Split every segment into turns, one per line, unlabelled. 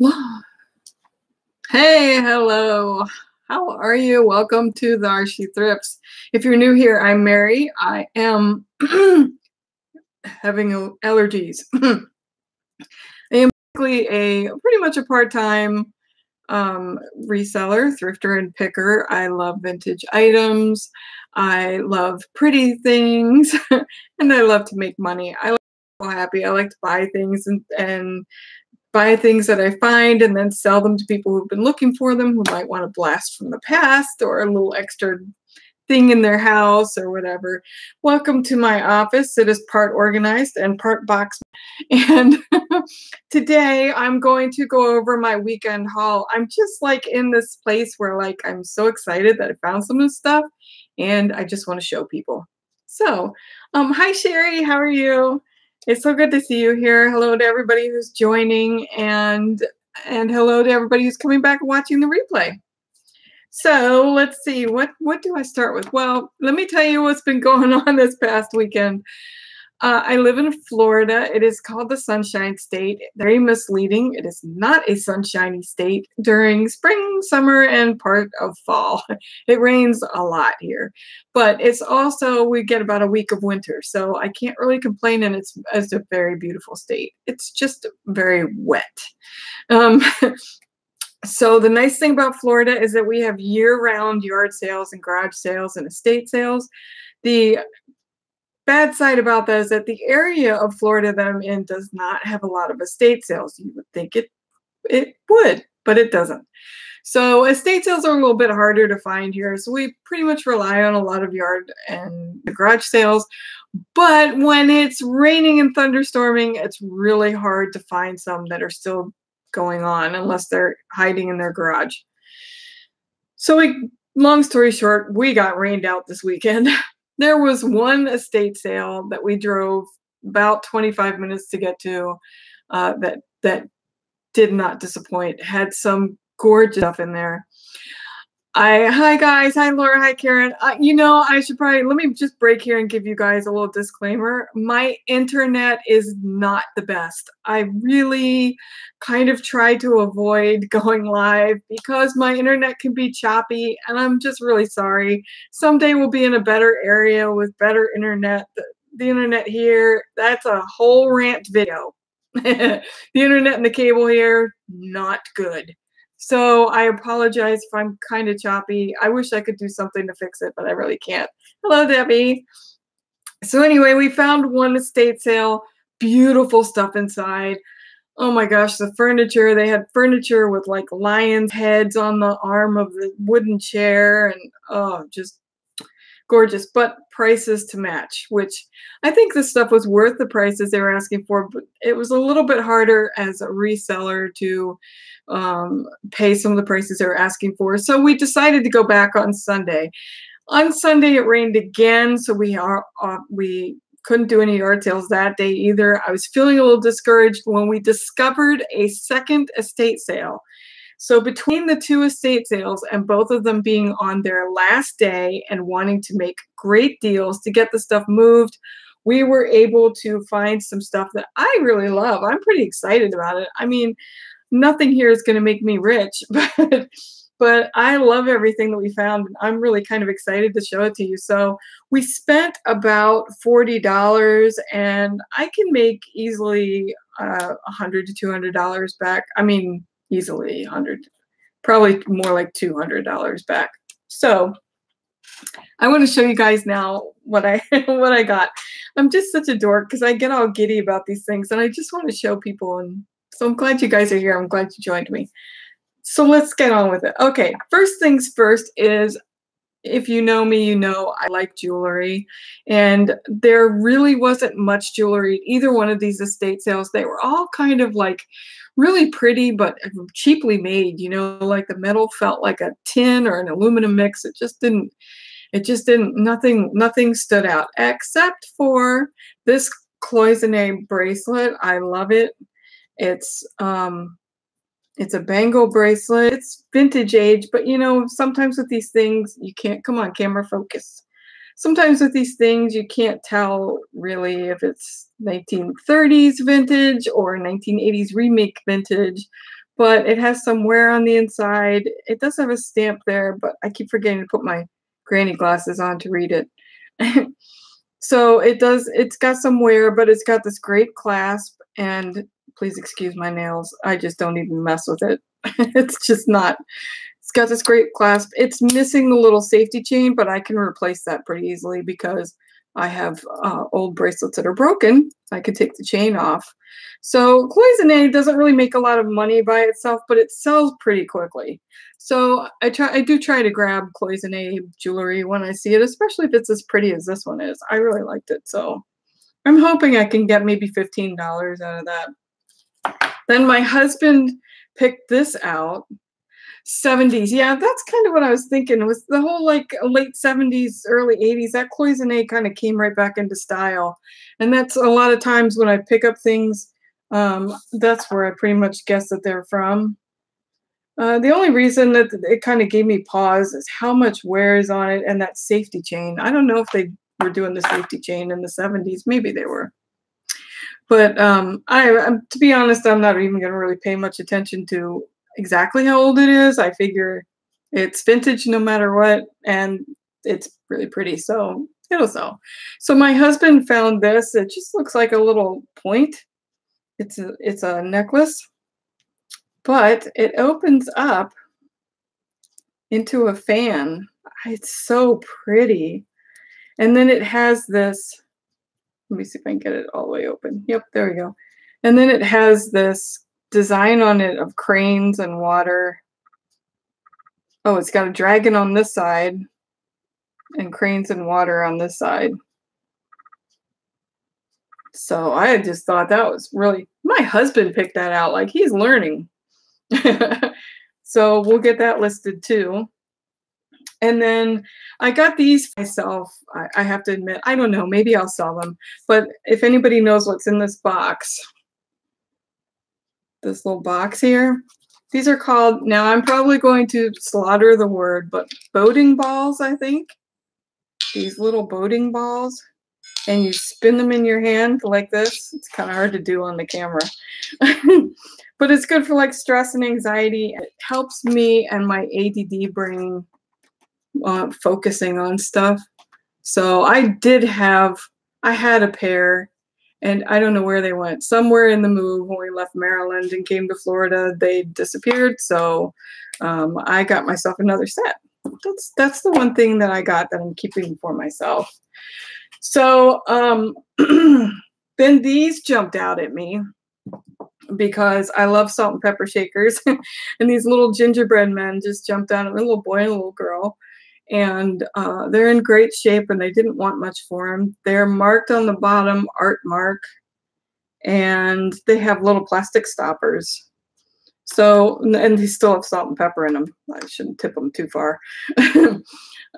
Hey, hello. How are you? Welcome to Thar She Thrifts. If you're new here, I'm Mary. I am having allergies. I am basically a pretty much a part-time um, reseller, thrifter, and picker. I love vintage items. I love pretty things, and I love to make money. I like happy. I like to buy things and and buy things that I find and then sell them to people who've been looking for them who might want a blast from the past or a little extra thing in their house or whatever. Welcome to my office. It is part organized and part box. And today I'm going to go over my weekend haul. I'm just like in this place where like I'm so excited that I found some new stuff and I just want to show people. So, um, hi Sherry, how are you? It's so good to see you here. Hello to everybody who's joining and and hello to everybody who's coming back and watching the replay. So let's see, what, what do I start with? Well, let me tell you what's been going on this past weekend. Uh, I live in Florida. It is called the Sunshine State. Very misleading. It is not a sunshiny state during spring, summer, and part of fall. It rains a lot here, but it's also we get about a week of winter, so I can't really complain. And it's it's a very beautiful state. It's just very wet. Um, so the nice thing about Florida is that we have year-round yard sales and garage sales and estate sales. The bad side about that is that the area of Florida that I'm in does not have a lot of estate sales. You would think it it would, but it doesn't. So estate sales are a little bit harder to find here. So we pretty much rely on a lot of yard and garage sales. But when it's raining and thunderstorming, it's really hard to find some that are still going on unless they're hiding in their garage. So we long story short, we got rained out this weekend. there was one estate sale that we drove about 25 minutes to get to uh, that that did not disappoint. Had some gorgeous stuff in there I hi guys, hi Laura, hi Karen. Uh, you know, I should probably let me just break here and give you guys a little disclaimer. My internet is not the best. I really kind of try to avoid going live because my internet can be choppy, and I'm just really sorry. Someday we'll be in a better area with better internet. The, the internet here, that's a whole rant video. the internet and the cable here, not good. So I apologize if I'm kind of choppy. I wish I could do something to fix it, but I really can't. Hello, Debbie. So anyway, we found one estate sale. Beautiful stuff inside. Oh my gosh, the furniture. They had furniture with like lion's heads on the arm of the wooden chair and oh, just gorgeous, but prices to match, which I think this stuff was worth the prices they were asking for, but it was a little bit harder as a reseller to um, pay some of the prices they were asking for. So we decided to go back on Sunday. On Sunday, it rained again, so we are uh, we couldn't do any yard sales that day either. I was feeling a little discouraged when we discovered a second estate sale. So between the two estate sales and both of them being on their last day and wanting to make great deals to get the stuff moved, we were able to find some stuff that I really love. I'm pretty excited about it. I mean, nothing here is going to make me rich, but but I love everything that we found. And I'm really kind of excited to show it to you. So we spent about $40 and I can make easily uh, 100 to $200 back. I mean, easily 100, probably more like $200 back. So I want to show you guys now what I what I got. I'm just such a dork because I get all giddy about these things and I just want to show people and so I'm glad you guys are here. I'm glad you joined me. So let's get on with it. Okay, first things first is if you know me, you know I like jewelry. And there really wasn't much jewelry either one of these estate sales. They were all kind of like really pretty, but cheaply made. You know, like the metal felt like a tin or an aluminum mix. It just didn't, it just didn't, nothing, nothing stood out except for this cloisonne bracelet. I love it. It's um, it's a bangle bracelet. It's vintage age, but you know, sometimes with these things, you can't come on camera focus. Sometimes with these things, you can't tell really if it's 1930s vintage or 1980s remake vintage. but it has some wear on the inside. It does have a stamp there, but I keep forgetting to put my granny glasses on to read it. so it does, it's got some wear, but it's got this great clasp and please excuse my nails. I just don't even mess with it. it's just not, it's got this great clasp. It's missing the little safety chain, but I can replace that pretty easily because I have uh, old bracelets that are broken. I could take the chain off. So cloisonne doesn't really make a lot of money by itself, but it sells pretty quickly. So I try, I do try to grab cloisonne jewelry when I see it, especially if it's as pretty as this one is. I really liked it, so I'm hoping I can get maybe $15 out of that. Then my husband picked this out 70s. Yeah, that's kind of what I was thinking. It was the whole like late 70s, early 80s. That cloisonne kind of came right back into style. And that's a lot of times when I pick up things, um, that's where I pretty much guess that they're from. Uh, the only reason that it kind of gave me pause is how much wear is on it and that safety chain. I don't know if they were doing the safety chain in the 70s. Maybe they were. But um, I, to be honest, I'm not even going to really pay much attention to exactly how old it is. I figure it's vintage no matter what, and it's really pretty, so it'll sell. So my husband found this. It just looks like a little point. It's a it's a necklace, but it opens up into a fan. It's so pretty. And then it has this, let me see if I can get it all the way open. Yep, there we go. And then it has this design on it of cranes and water. Oh, it's got a dragon on this side and cranes and water on this side. So I just thought that was really, my husband picked that out. Like he's learning. so we'll get that listed too. And then I got these myself. I, I have to admit, I don't know, maybe I'll sell them. But if anybody knows what's in this box, this little box here. These are called, now I'm probably going to slaughter the word, but Baoding balls, I think. These little Baoding balls. And you spin them in your hand like this. It's kind of hard to do on the camera. but it's good for like stress and anxiety. It helps me and my ADD brain uh, focusing on stuff. So I did have, I had a pair and I don't know where they went. Somewhere in the move when we left Maryland and came to Florida, they disappeared. So um, I got myself another set. That's that's the one thing that I got that I'm keeping for myself. So um, then these jumped out at me because I love salt and pepper shakers, and these little gingerbread men just jumped out at me, a little boy and a little girl and uh, they're in great shape and they didn't want much for them. They're marked on the bottom, art mark, and they have little plastic stoppers. So, and they still have salt and pepper in them. I shouldn't tip them too far.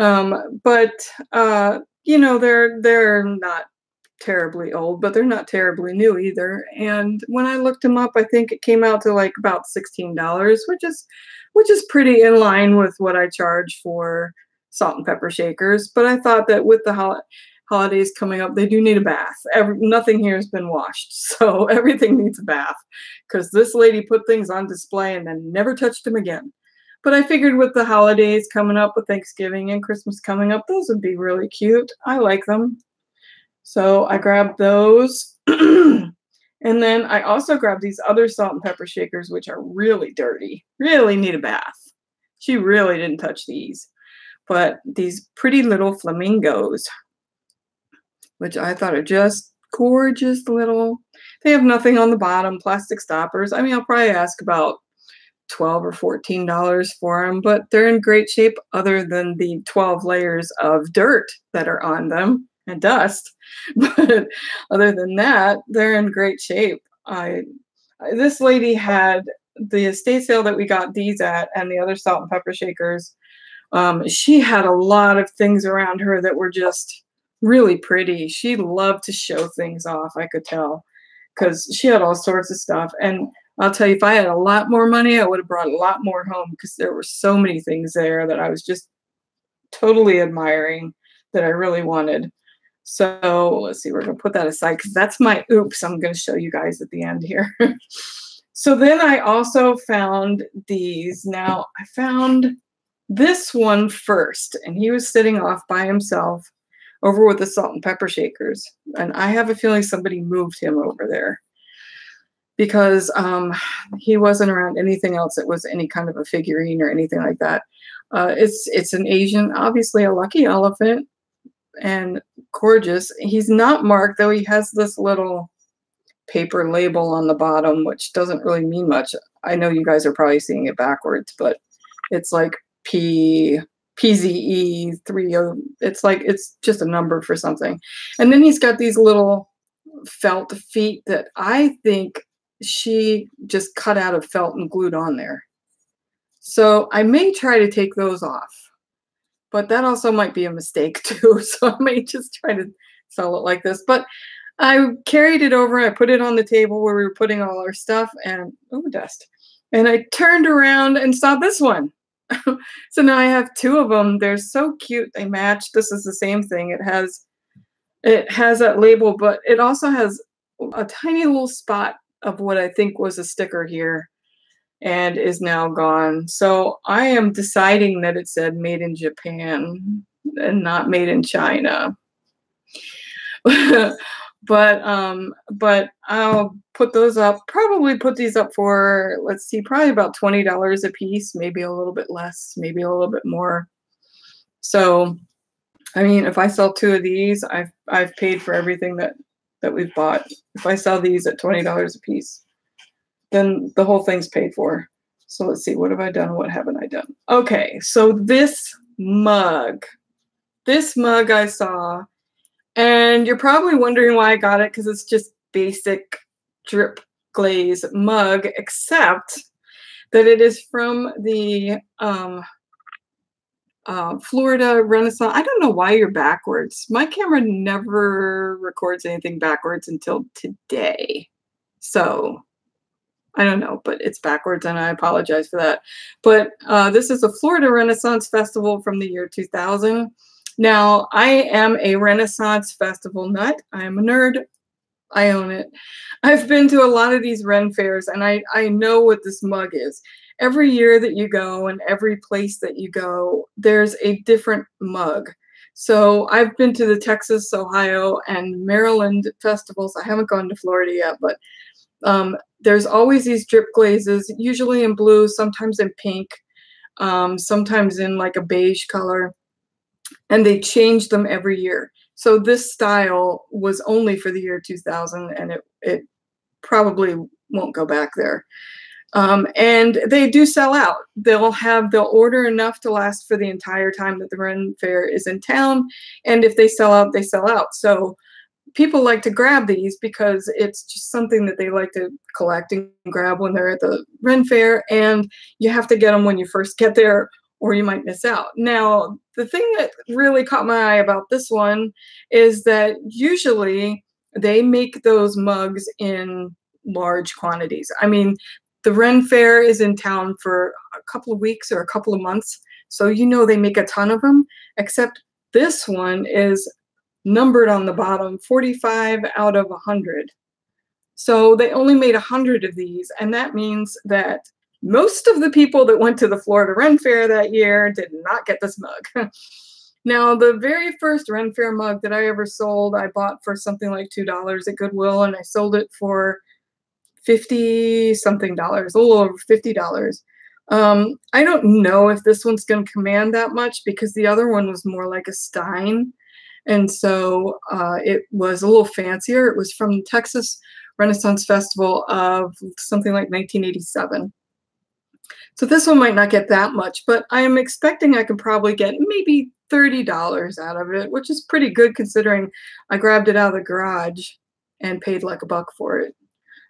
um, but, uh, you know, they're, they're not terribly old, but they're not terribly new either. And when I looked them up, I think it came out to like about $16, which is, which is pretty in line with what I charge for salt and pepper shakers. But I thought that with the hol- holidays coming up, they do need a bath. Every, nothing here has been washed, so everything needs a bath because this lady put things on display and then never touched them again. But I figured with the holidays coming up, with Thanksgiving and Christmas coming up, those would be really cute. I like them. So I grabbed those. and then I also grabbed these other salt and pepper shakers, which are really dirty, really need a bath. She really didn't touch these but these pretty little flamingos, which I thought are just gorgeous little. They have nothing on the bottom, plastic stoppers. I mean, I'll probably ask about 12 or 14 dollars for them, but they're in great shape other than the 12 layers of dirt that are on them and dust. But other than that, they're in great shape. I this lady had the estate sale that we got these at and the other salt and pepper shakers um, she had a lot of things around her that were just really pretty. She loved to show things off, I could tell, because she had all sorts of stuff. And I'll tell you, if I had a lot more money, I would have brought a lot more home because there were so many things there that I was just totally admiring that I really wanted. So let's see, we're going to put that aside because that's my oops. I'm going to show you guys at the end here. So then I also found these. Now I found this one first, and he was sitting off by himself over with the salt and pepper shakers. And I have a feeling somebody moved him over there because um, he wasn't around anything else that was any kind of a figurine or anything like that. Uh, it's it's an Asian, obviously a lucky elephant, and gorgeous. He's not marked though. He has this little paper label on the bottom, which doesn't really mean much. I know you guys are probably seeing it backwards, but it's like P PZE three. Oh, it's like it's just a number for something. And then he's got these little felt feet that I think she just cut out of felt and glued on there. So I may try to take those off, but that also might be a mistake too. So I may just try to sell it like this. But I carried it over. I put it on the table where we were putting all our stuff and oh, dust. And I turned around and saw this one. so now I have two of them. They're so cute. They match. This is the same thing. It has it has that label, but it also has a tiny little spot of what I think was a sticker here and is now gone. So I am deciding that it said made in Japan and not made in China. but um but I'll put those up probably put these up for let's see probably about $20 a piece maybe a little bit less maybe a little bit more. So I mean if I sell two of these I've I've paid for everything that that we've bought. If I sell these at $20 a piece then the whole thing's paid for. So let's see what have I done? What haven't I done? Okay so this mug this mug I saw and you're probably wondering why I got it because it's just basic drip glaze mug, except that it is from the um, uh, Florida Renaissance. I don't know why you're backwards. My camera never records anything backwards until today. So I don't know, but it's backwards and I apologize for that. But uh, this is a Florida Renaissance Festival from the year 2000. Now, I am a Renaissance Festival nut. I am a nerd. I own it. I've been to a lot of these Ren fairs and I, I know what this mug is. Every year that you go and every place that you go, there's a different mug. So I've been to the Texas, Ohio, and Maryland festivals. I haven't gone to Florida yet, but um, there's always these drip glazes, usually in blue, sometimes in pink, um, sometimes in like a beige color and they change them every year. So this style was only for the year 2000 and it, it probably won't go back there. Um, and they do sell out. They'll have, they'll order enough to last for the entire time that the Ren Fair is in town. And if they sell out, they sell out. So people like to grab these because it's just something that they like to collect and grab when they're at the Ren Fair. And you have to get them when you first get there or you might miss out. Now, the thing that really caught my eye about this one is that usually they make those mugs in large quantities. I mean, the Ren Fair is in town for a couple of weeks or a couple of months, so you know they make a ton of them, except this one is numbered on the bottom 45 out of 100. So they only made 100 of these, and that means that most of the people that went to the Florida Ren Fair that year did not get this mug. now, the very first Ren Fair mug that I ever sold, I bought for something like $2 at Goodwill, and I sold it for 50 something dollars, a little over $50. Um, I don't know if this one's going to command that much because the other one was more like a Stein. And so uh, it was a little fancier. It was from the Texas Renaissance Festival of something like 1987. So this one might not get that much, but I am expecting I could probably get maybe $30 out of it, which is pretty good considering I grabbed it out of the garage and paid like a buck for it.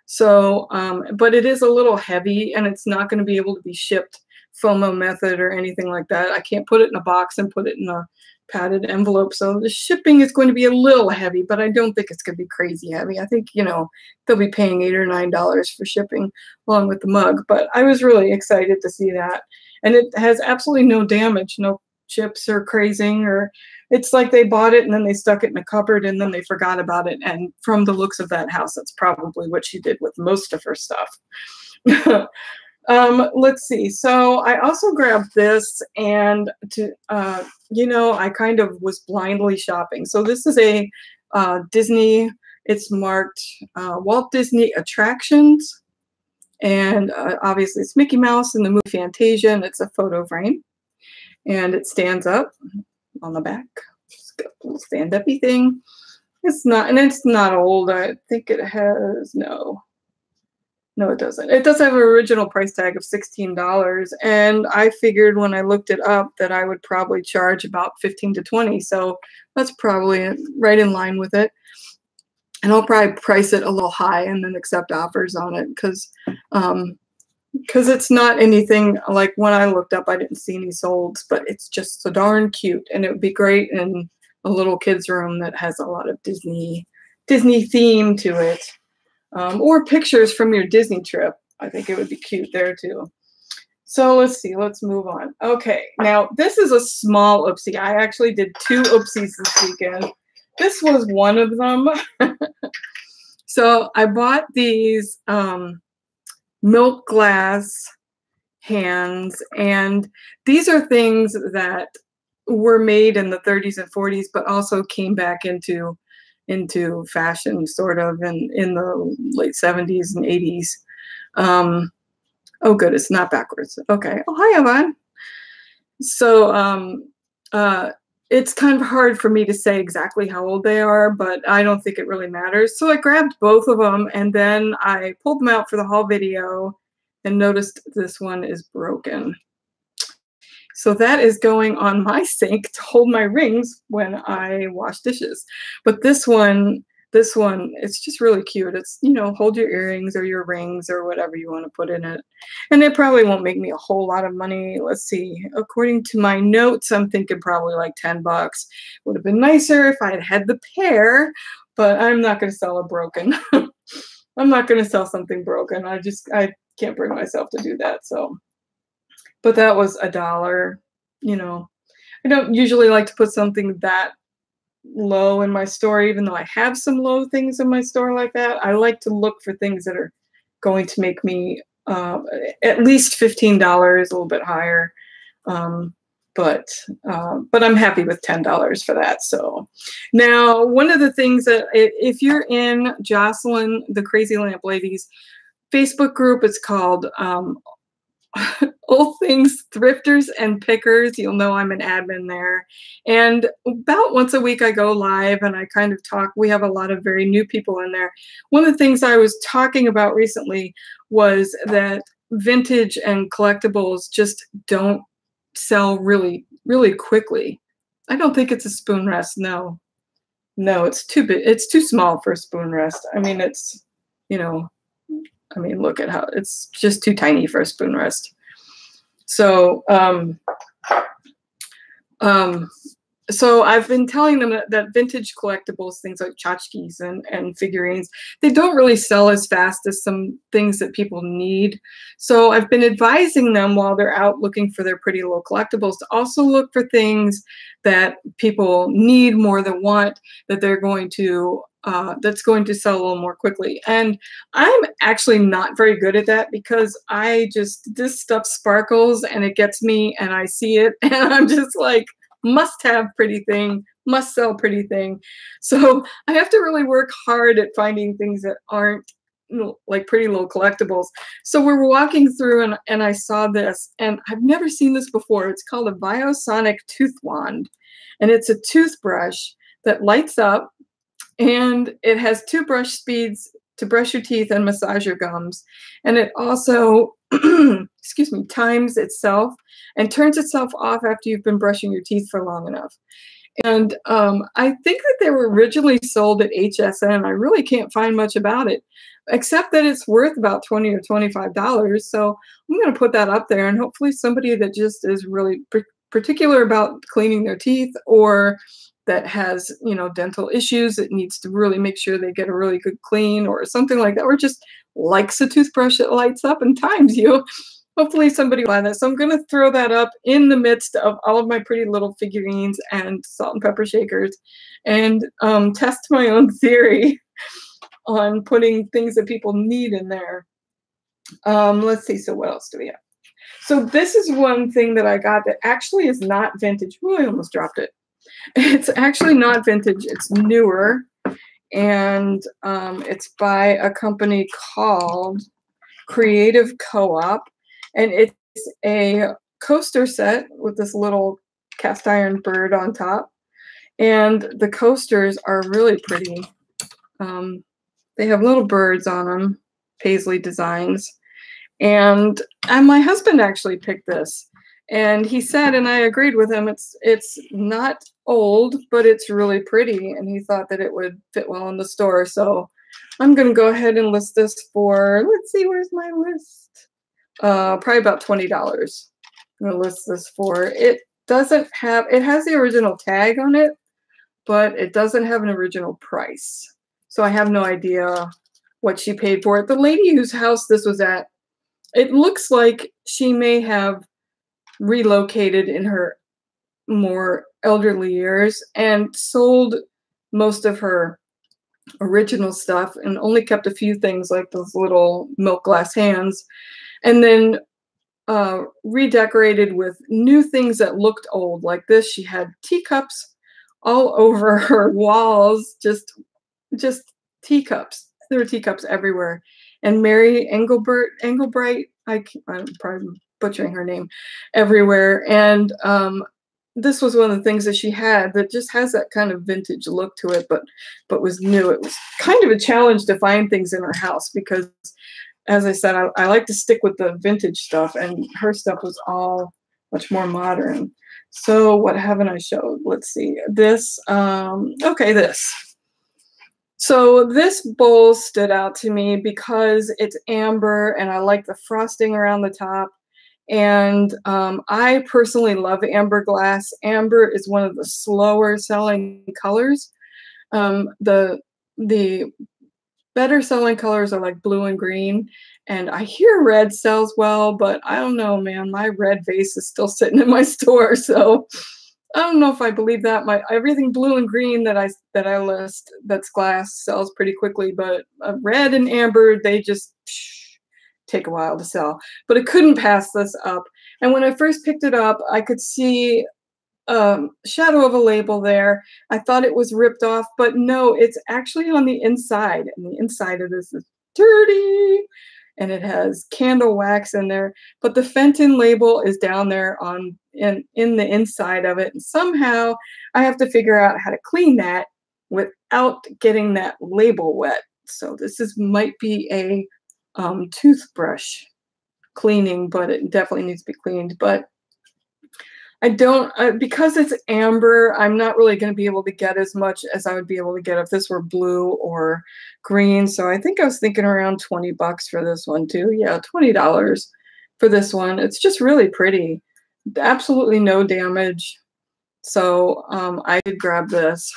So, um, but it is a little heavy and it's not going to be able to be shipped FOMO method or anything like that. I can't put it in a box and put it in a padded envelope. So the shipping is going to be a little heavy, but I don't think it's going to be crazy heavy. I think, you know, they'll be paying eight or nine dollars for shipping along with the mug. But I was really excited to see that. And it has absolutely no damage, no chips or crazing or it's like they bought it and then they stuck it in a cupboard and then they forgot about it. And from the looks of that house, that's probably what she did with most of her stuff. um, let's see. So I also grabbed this and to, uh, you know, I kind of was blindly shopping. So this is a uh, Disney, it's marked uh, Walt Disney Attractions. And uh, obviously it's Mickey Mouse in the movie Fantasia and it's a photo frame. And it stands up on the back. It's got a little stand uppy thing. It's not, and it's not old. I think it has, no, no, it doesn't. It does have an original price tag of $16. And I figured when I looked it up that I would probably charge about 15 to 20. So that's probably right in line with it. And I'll probably price it a little high and then accept offers on it because um, because it's not anything like when I looked up, I didn't see any solds, but it's just so darn cute, and it would be great in a little kids' room that has a lot of Disney Disney theme to it, um, or pictures from your Disney trip. I think it would be cute there too. So let's see, let's move on. Okay, now this is a small oopsie. I actually did two oopsies this weekend. This was one of them. so I bought these. Um, milk glass hands. And these are things that were made in the 30s and 40s, but also came back into into fashion sort of in, in the late 70s and 80s. Um, oh, good, it's not backwards. Okay. Oh, hi, Evan. So um, uh, it's kind of hard for me to say exactly how old they are, but I don't think it really matters. So I grabbed both of them and then I pulled them out for the haul video and noticed this one is broken. So that is going on my sink to hold my rings when I wash dishes. But this one this one, it's just really cute. It's, you know, hold your earrings or your rings or whatever you want to put in it. And it probably won't make me a whole lot of money. Let's see. According to my notes, I'm thinking probably like 10 bucks. Would have been nicer if I had had the pair, but I'm not going to sell a broken. I'm not going to sell something broken. I just, I can't bring myself to do that. So, but that was a dollar, you know. I don't usually like to put something that low in my store, even though I have some low things in my store like that. I like to look for things that are going to make me uh, at least fifteen dollars, a little bit higher. Um, but uh, but I'm happy with ten dollars for that. So now one of the things that if you're in Jocelyn, the Crazy Lamp Ladies Facebook group, it's called um, all things thrifters and pickers. You'll know I'm an admin there. And about once a week, I go live and I kind of talk. We have a lot of very new people in there. One of the things I was talking about recently was that vintage and collectibles just don't sell really, really quickly. I don't think it's a spoon rest. No, no, it's too big. It's too small for a spoon rest. I mean, it's, you know, I mean, look at how it's just too tiny for a spoon rest. So, um, um, so I've been telling them that, that, vintage collectibles, things like tchotchkes and, and figurines, they don't really sell as fast as some things that people need. So I've been advising them while they're out looking for their pretty little collectibles to also look for things that people need more than want, that they're going to uh, that's going to sell a little more quickly. And I'm actually not very good at that because I just, this stuff sparkles and it gets me and I see it and I'm just like, must have pretty thing, must sell pretty thing. So I have to really work hard at finding things that aren't like pretty little collectibles. So we're walking through and, and I saw this and I've never seen this before. It's called a Biosonic tooth wand and it's a toothbrush that lights up and it has two brush speeds to brush your teeth and massage your gums. And it also, excuse me, times itself and turns itself off after you've been brushing your teeth for long enough. And um, I think that they were originally sold at HSN. I really can't find much about it, except that it's worth about 20 or $25. So I'm going to put that up there and hopefully somebody that just is really particular about cleaning their teeth or that has you know dental issues it needs to really make sure they get a really good clean or something like that or just likes a toothbrush that lights up and times you hopefully somebody will that. So I'm going to throw that up in the midst of all of my pretty little figurines and salt and pepper shakers and um, test my own theory on putting things that people need in there. Um, let's see. So what else do we have? So this is one thing that I got that actually is not vintage. I almost dropped it. It's actually not vintage. It's newer. And um, it's by a company called Creative Co-op. And it's a coaster set with this little cast iron bird on top. And the coasters are really pretty. Um, they have little birds on them, paisley designs. And, and my husband actually picked this. And he said, and I agreed with him, it's it's not old, but it's really pretty. And he thought that it would fit well in the store. So I'm gonna go ahead and list this for let's see, where's my list? Uh probably about twenty dollars. I'm gonna list this for it doesn't have it has the original tag on it, but it doesn't have an original price. So I have no idea what she paid for it. The lady whose house this was at, it looks like she may have relocated in her more elderly years and sold most of her original stuff and only kept a few things like those little milk glass hands. And then uh, redecorated with new things that looked old like this. She had teacups all over her walls just just teacups. There were teacups everywhere. And mary engelbert Engelbreit i i'm probably butchering her name everywhere. And um, this was one of the things that she had that just has that kind of vintage look to it, but but was new. It was kind of a challenge to find things in her house because, as I said, I, I like to stick with the vintage stuff, and her stuff was all much more modern. So what haven't I showed? Let's see. This, um, okay, this. So this bowl stood out to me because it's amber and I like the frosting around the top. And um, I personally love amber glass. Amber is one of the slower selling colors. Um, the the better selling colors are like blue and green. And I hear red sells well, but I don't know, man. My red vase is still sitting in my store, so I don't know if I believe that. My everything blue and green that I that I list that's glass sells pretty quickly, but uh, red and amber they just. Psh, take a while to sell. But it couldn't pass this up. And when I first picked it up, I could see um, shadow of a label there. I thought it was ripped off, but no, it's actually on the inside. And the inside of this is dirty and it has candle wax in there. But the Fenton label is down there on in, in the inside of it. And somehow I have to figure out how to clean that without getting that label wet. So this is might be a um, toothbrush cleaning, but it definitely needs to be cleaned. But I don't, uh, because it's amber, I'm not really going to be able to get as much as I would be able to get if this were blue or green. So I think I was thinking around 20 bucks for this one too. Yeah, $20 for this one. It's just really pretty. Absolutely no damage. So um, I did grab this.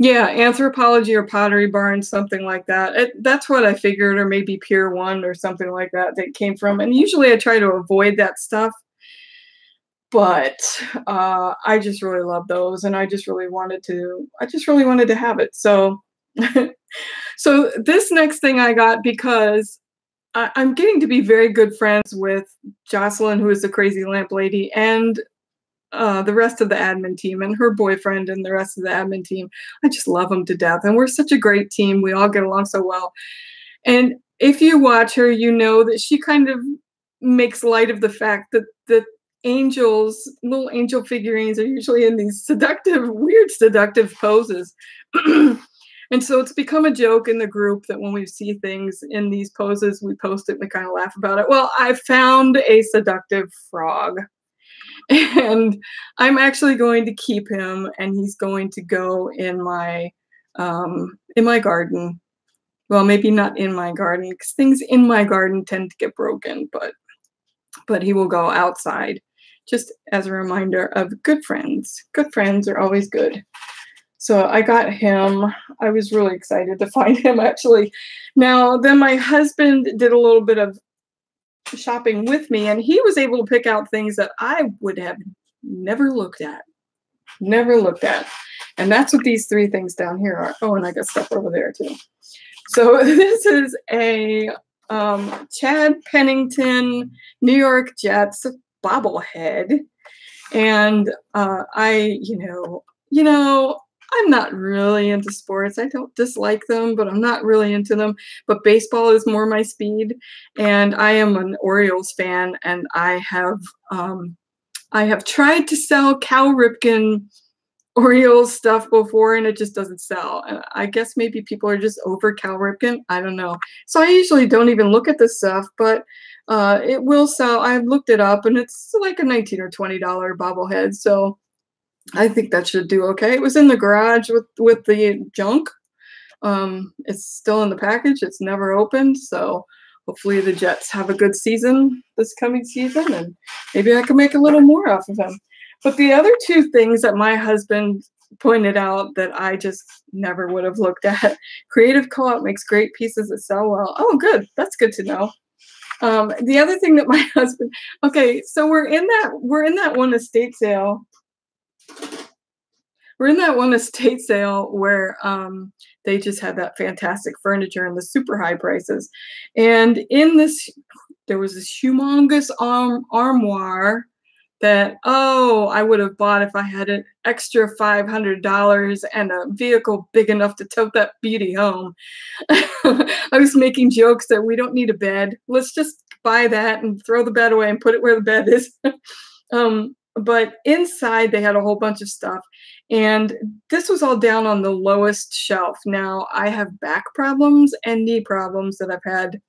Yeah, Anthropologie or Pottery Barn, something like that. It, that's what I figured, or maybe Pier One or something like that that came from. And usually I try to avoid that stuff, but uh, I just really love those, and I just really wanted to. I just really wanted to have it. So, so this next thing I got because I, I'm getting to be very good friends with Jocelyn, who is the crazy lamp lady, and uh, the rest of the admin team and her boyfriend and the rest of the admin team. I just love them to death. And we're such a great team. We all get along so well. And if you watch her, you know that she kind of makes light of the fact that that angels, little angel figurines, are usually in these seductive, weird, seductive poses. and so it's become a joke in the group that when we see things in these poses, we post it and we kind of laugh about it. Well, I found a seductive frog and I'm actually going to keep him, and he's going to go in my um, in my garden. Well, maybe not in my garden because things in my garden tend to get broken, but but he will go outside, just as a reminder of good friends. Good friends are always good. So I got him. I was really excited to find him actually. Now, then my husband did a little bit of shopping with me, and he was able to pick out things that I would have never looked at. Never looked at. And that's what these three things down here are. Oh, and I got stuff over there too. So this is a um, Chad Pennington New York Jets bobblehead. And uh, I, you know, you know, I'm not really into sports. I don't dislike them, but I'm not really into them. But baseball is more my speed, and I am an Orioles fan, and I have um, I have tried to sell Cal Ripken Orioles stuff before, and it just doesn't sell. And I guess maybe people are just over Cal Ripken. I don't know. So I usually don't even look at this stuff, but uh, it will sell. I've looked it up, and it's like a 19 or 20 dollar bobblehead. So I think that should do okay. It was in the garage with with the junk. Um, it's still in the package. It's never opened, so hopefully the Jets have a good season this coming season, and maybe I can make a little more off of them. But the other two things that my husband pointed out that I just never would have looked at. Creative Co-op makes great pieces that sell well. Oh, good. That's good to know. Um, the other thing that my husband, okay, so we're in that we're in that one estate sale we're in that one estate sale where um, they just had that fantastic furniture and the super high prices. And in this, there was this humongous arm, armoire that, oh, I would have bought if I had an extra $500 and a vehicle big enough to tote that beauty home. I was making jokes that we don't need a bed. Let's just buy that and throw the bed away and put it where the bed is. um, but inside they had a whole bunch of stuff. And this was all down on the lowest shelf. Now i have back problems and knee problems that i've had.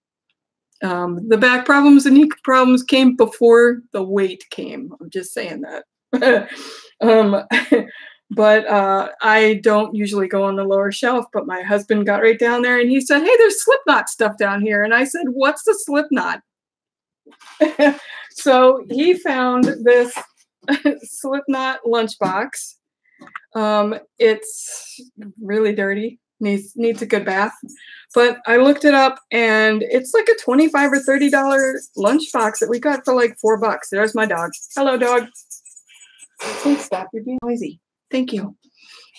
Um, the back problems and knee problems came before the weight came. I'm just saying that. Um, but uh, i don't usually go on the lower shelf but my husband got right down there and he said hey there's slipknot stuff down here. And i said what's the slipknot? So he found this Slipknot lunchbox. Um, it's really dirty. Needs needs a good bath. But I looked it up and it's like a 25 or 30 dollar lunchbox that we got for like four bucks. There's my dog. Hello, dog. Please stop. You're being noisy. Thank you.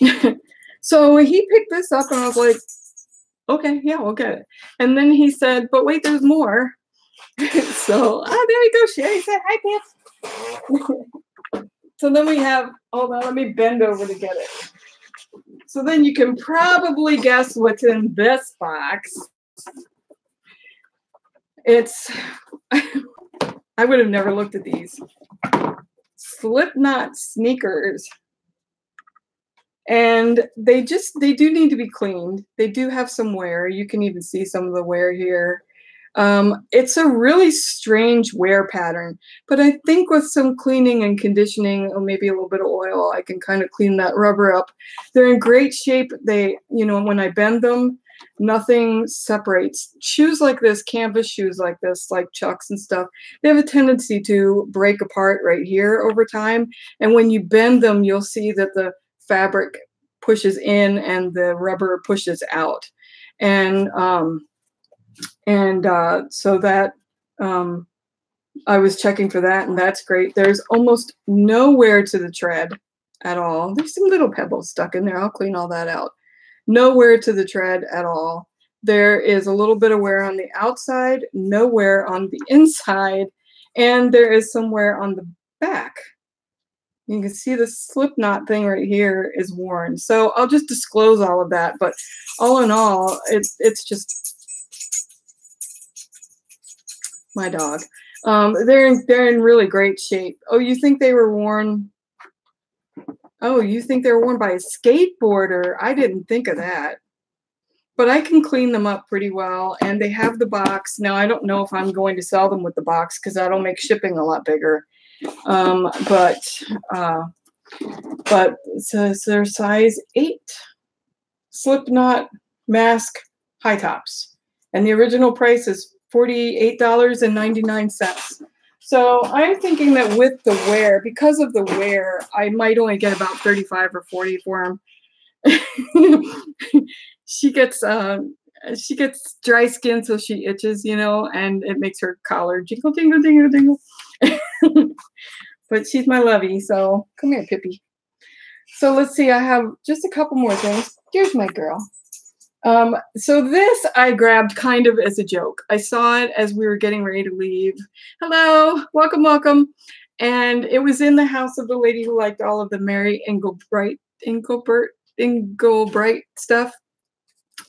so he picked this up and I was like, okay, yeah, we'll get it. And then he said, but wait, there's more. so, ah, there you go, Sherry. Said hi, Pants. So then we have, hold on, let me bend over to get it. So then you can probably guess what's in this box. It's, I would have never looked at these. Slipknot sneakers. And they just, they do need to be cleaned. They do have some wear. You can even see some of the wear here. Um, it's a really strange wear pattern, but I think with some cleaning and conditioning, or maybe a little bit of oil, I can kind of clean that rubber up. They're in great shape. They, you know, when I bend them, nothing separates. Shoes like this, canvas shoes like this, like Chucks and stuff, they have a tendency to break apart right here over time. And when you bend them, you'll see that the fabric pushes in and the rubber pushes out. And um, and uh, so that um, I was checking for that, and that's great. There's almost nowhere to the tread at all. There's some little pebbles stuck in there. I'll clean all that out. Nowhere to the tread at all. There is a little bit of wear on the outside, nowhere on the inside, and there is somewhere on the back. You can see the Slipknot thing right here is worn. So I'll just disclose all of that. But all in all, it's it's just my dog. Um, they're in, they're in really great shape. Oh, you think they were worn? Oh, you think they were worn by a skateboarder? I didn't think of that. But I can clean them up pretty well, and they have the box. Now I don't know if I'm going to sell them with the box because that'll make shipping a lot bigger. Um, but uh, but it says they're size eight, Slipknot mask high tops, and the original price is $48.99. So I'm thinking that with the wear, because of the wear, I might only get about 35 or 40 for them. she gets, uh, she gets dry skin, so she itches, you know, and it makes her collar jingle, jingle, jingle, jingle. but she's my lovey, so come here, Pippi. So let's see, I have just a couple more things. Here's my girl. Um, so this I grabbed kind of as a joke. I saw it as we were getting ready to leave. Hello, welcome, welcome. And it was in the house of the lady who liked all of the Mary Engelbreit, Engelbert, Engelbreit stuff.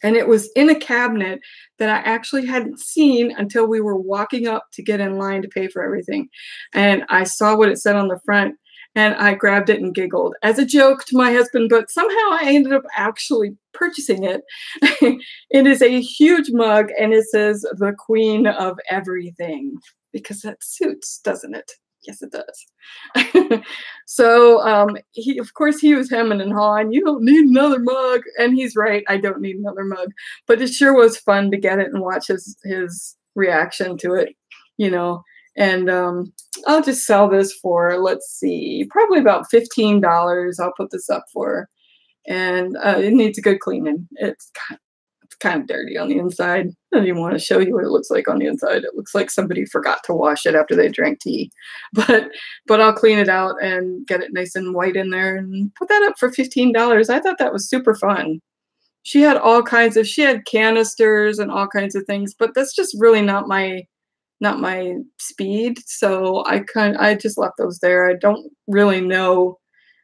And it was in a cabinet that I actually hadn't seen until we were walking up to get in line to pay for everything. And I saw what it said on the front and I grabbed it and giggled as a joke to my husband, but somehow I ended up actually purchasing it. it is a huge mug and it says the queen of everything because that suits, doesn't it? Yes, it does. so um, he, of course, he was hemming and hawing. You don't need another mug, and he's right. I don't need another mug, but it sure was fun to get it and watch his his reaction to it. You know, and um, I'll just sell this for let's see, probably about fifteen dollars. I'll put this up for, and uh, it needs a good cleaning. It's kind, it's kind of dirty on the inside. I don't even want to show you what it looks like on the inside. It looks like somebody forgot to wash it after they drank tea, but but I'll clean it out and get it nice and white in there and put that up for fifteen dollars. I thought that was super fun. She had all kinds of she had canisters and all kinds of things, but that's just really not my not my speed. So I kind I just left those there. I don't really know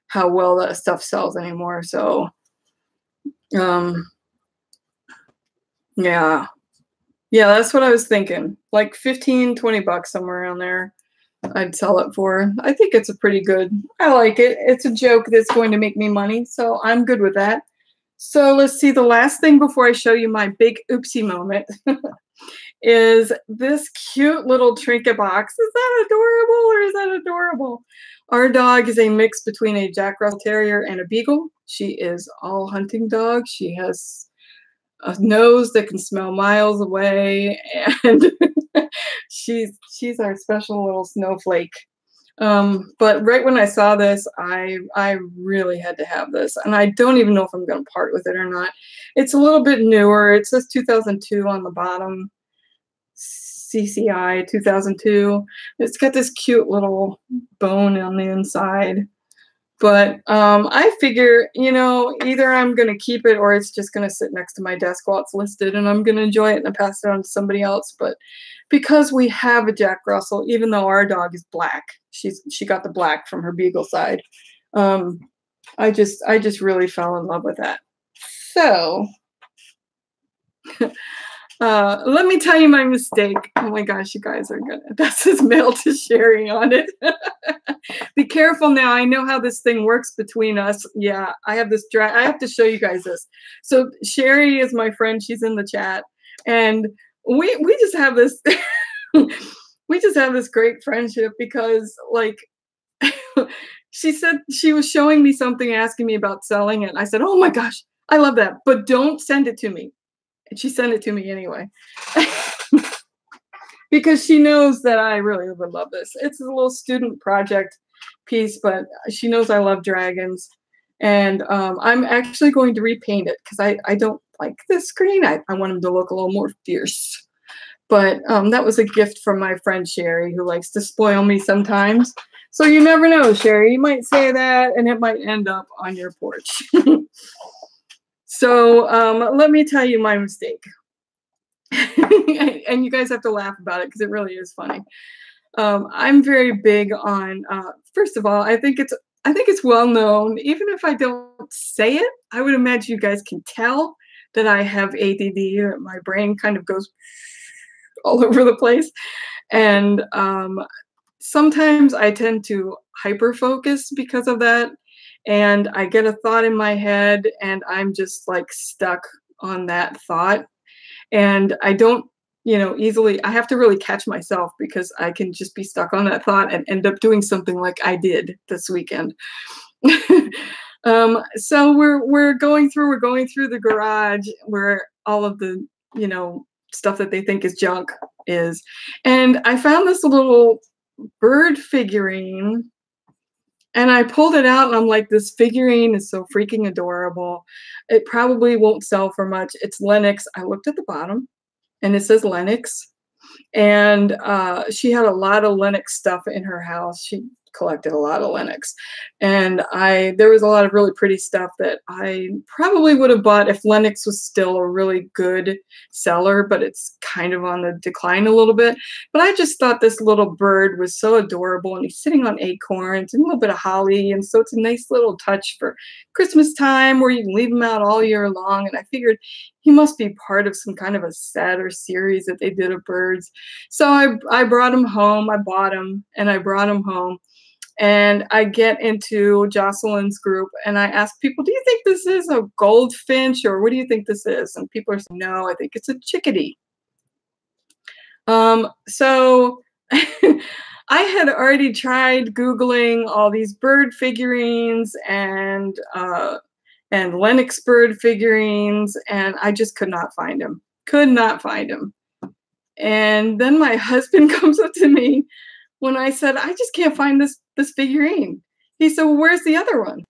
how well that stuff sells anymore. So um yeah. Yeah, that's what I was thinking. Like 15, 20 bucks somewhere around there. I'd sell it for. I think it's a pretty good. I like it. It's a joke that's going to make me money, so I'm good with that. So let's see the last thing before I show you my big oopsie moment. is this cute little trinket box. Is that adorable or is that adorable? Our dog is a mix between a Jack Russell Terrier and a Beagle. She is all hunting dog. She has a nose that can smell miles away, and she's she's our special little snowflake. Um, but right when I saw this, I I really had to have this, and I don't even know if I'm going to part with it or not. It's a little bit newer. It says 2002 on the bottom. CCI 2002. It's got this cute little bone on the inside. But um, I figure, you know, either I'm going to keep it or it's just going to sit next to my desk while it's listed and I'm going to enjoy it and pass it on to somebody else. But because we have a Jack Russell, even though our dog is black, she's she got the black from her beagle side. Um, I just I just really fell in love with that. So Uh, let me tell you my mistake. Oh my gosh, you guys are gonna. That's his mail to Sherry on it. Be careful now. I know how this thing works between us. Yeah, I have this dra- I have to show you guys this. So Sherry is my friend. She's in the chat, and we we just have this. we just have this great friendship because like. she said she was showing me something asking me about selling it. I said, "Oh my gosh, I love that, but don't send it to me and she sent it to me anyway. because she knows that I really would love this. It's a little student project piece, but she knows I love dragons. And um, I'm actually going to repaint it because I, I don't like this screen. I, I want him to look a little more fierce. But um, that was a gift from my friend Sherry, who likes to spoil me sometimes. So you never know, Sherry. You might say that, and it might end up on your porch. So um, let me tell you my mistake. and you guys have to laugh about it because it really is funny. Um, I'm very big on. Uh, first of all, I think it's I think it's well known. Even if I don't say it, I would imagine you guys can tell that I have ADD. My brain kind of goes all over the place, and um, sometimes I tend to hyper focus because of that and I get a thought in my head and I'm just like stuck on that thought. And I don't, you know, easily, I have to really catch myself because I can just be stuck on that thought and end up doing something like I did this weekend. um, so we're we're going through we're going through the garage where all of the you know stuff that they think is junk is, and I found this little bird figurine And I pulled it out and I'm like, this figurine is so freaking adorable. It probably won't sell for much. It's Lenox. I looked at the bottom and it says Lenox. And uh, she had a lot of Lenox stuff in her house. She collected a lot of Lenox. And I there was a lot of really pretty stuff that I probably would have bought if Lenox was still a really good seller, but it's kind of on the decline a little bit. But I just thought this little bird was so adorable and he's sitting on acorns and a little bit of holly. And so it's a nice little touch for Christmas time where you can leave him out all year long. And I figured he must be part of some kind of a set or series that they did of birds. So I, I brought him home. I bought him and I brought him home and I get into Jocelyn's group and I ask people, do you think this is a goldfinch or what do you think this is? And people are saying, no, I think it's a chickadee. Um, so I had already tried Googling all these bird figurines and uh, and Lenox bird figurines, and I just could not find them. Could not find them. And then my husband comes up to me when I said, I just can't find this this figurine. He said, Well, where's the other one?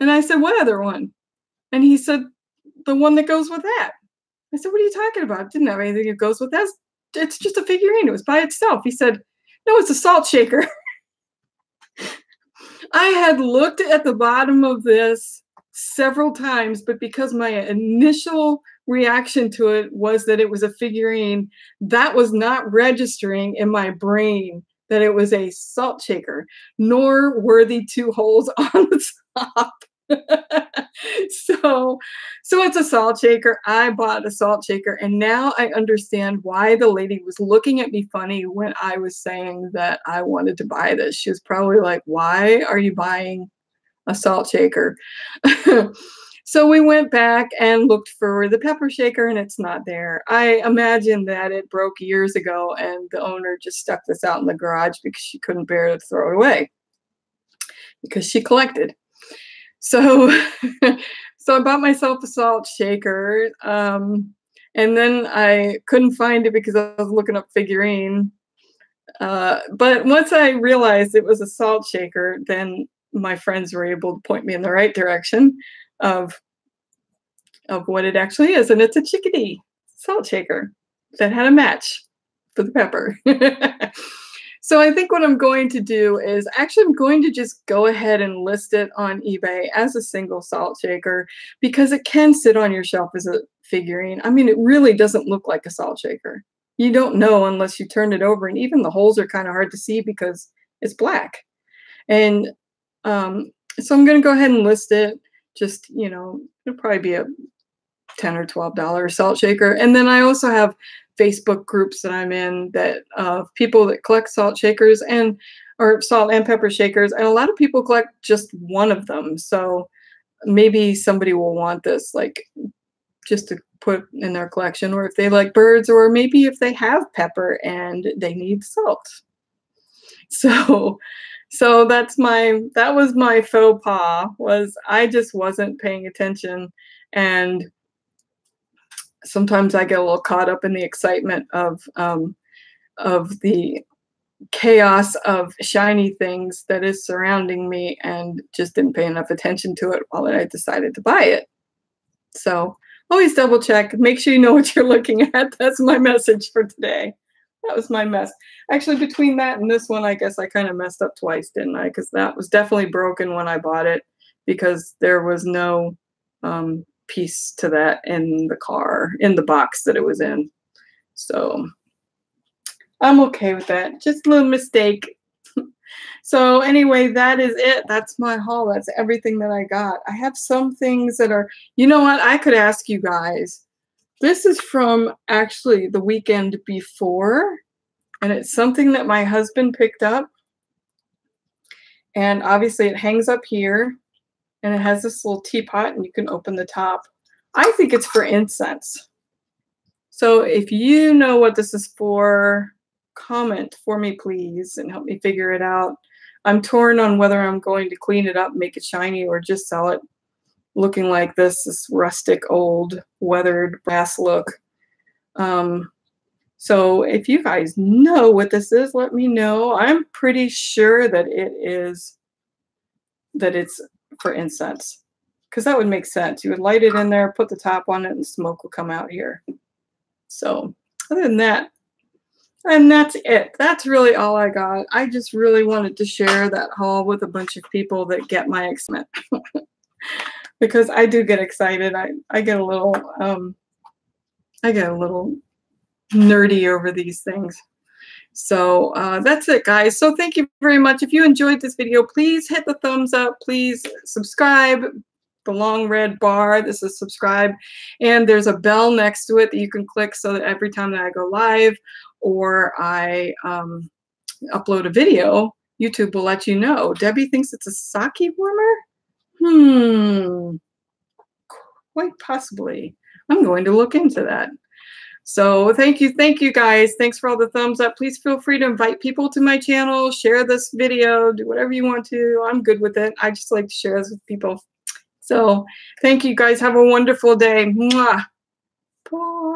And I said, What other one? And he said, The one that goes with that. I said, What are you talking about? It didn't have anything that goes with that. It's just a figurine. It was by itself. He said, No, it's a salt shaker. I had looked at the bottom of this several times, but because my initial reaction to it was that it was a figurine, that was not registering in my brain that it was a salt shaker, nor were the two holes on the top. so so it's a salt shaker i bought a salt shaker and now i understand why the lady was looking at me funny when i was saying that i wanted to buy this she was probably like why are you buying a salt shaker. so we went back and looked for the pepper shaker and it's not there. I imagine that it broke years ago and the owner just stuck this out in the garage because she couldn't bear to throw it away because she collected. So so I bought myself a salt shaker. Um, and then I couldn't find it because I was looking up figurine. Uh, but once I realized it was a salt shaker, then my friends were able to point me in the right direction of of what it actually is and it's a chickadee salt shaker that had a match for the pepper. So i think what i'm going to do is actually i'm going to just go ahead and list it on ebay as a single salt shaker because it can sit on your shelf as a figurine. I mean it really doesn't look like a salt shaker. You don't know unless you turn it over and even the holes are kind of hard to see because it's black. And um, so I'm going to go ahead and list it. Just, you know, it'll probably be a 10 or $12 salt shaker. And then I also have Facebook groups that I'm in that uh, people that collect salt shakers and or salt and pepper shakers. And a lot of people collect just one of them. So maybe somebody will want this like just to put in their collection or if they like birds or maybe if they have pepper and they need salt. So so that's my that was my faux pas was i just wasn't paying attention. And sometimes i get a little caught up in the excitement of um, of the chaos of shiny things that is surrounding me and just didn't pay enough attention to it while i decided to buy it. So always double check. Make sure you know what you're looking at. That's my message for today that was my mess. Actually, between that and this one, I guess I kind of messed up twice, didn't I? Because that was definitely broken when I bought it because there was no um, piece to that in the car, in the box that it was in. So I'm okay with that. Just a little mistake. so anyway, that is it. That's my haul. That's everything that I got. I have some things that are, you know what? I could ask you guys this is from actually the weekend before, and it's something that my husband picked up. And obviously, it hangs up here, and it has this little teapot, and you can open the top. I think it's for incense. So if you know what this is for, comment for me, please, and help me figure it out. I'm torn on whether I'm going to clean it up, make it shiny, or just sell it looking like this, this rustic, old, weathered brass look. Um, so if you guys know what this is, let me know. I'm pretty sure that it is that it's for incense because that would make sense. You would light it in there, put the top on it, and smoke will come out here. So other than that, and that's it. That's really all I got. I just really wanted to share that haul with a bunch of people that get my excitement. because I do get excited. I, I get a little um I get a little nerdy over these things. So uh, that's it, guys. So thank you very much. If you enjoyed this video, please hit the thumbs up. Please subscribe. The long red bar, this is subscribe. And there's a bell next to it that you can click so that every time that I go live or I um, upload a video, YouTube will let you know. Debbie thinks it's a sake warmer? Hmm, quite possibly. I'm going to look into that. So thank you, thank you guys. Thanks for all the thumbs up. Please feel free to invite people to my channel, share this video, do whatever you want to. I'm good with it. I just like to share this with people. So thank you guys. Have a wonderful day. Mwah. Bye.